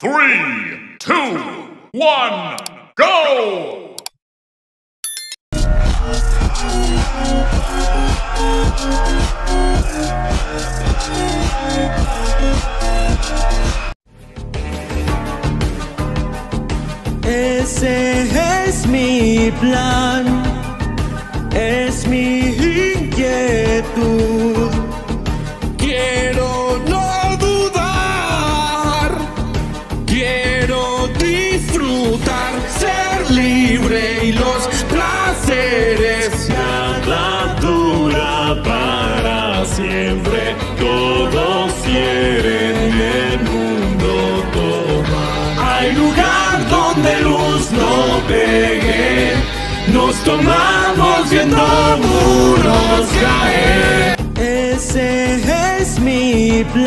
Three, two, one, go! Ese es mi plan, es mi siempre, todos quieren el mundo tomar. Hay lugar donde luz no pegue, nos tomamos viendo muros caer. Ese es mi plan.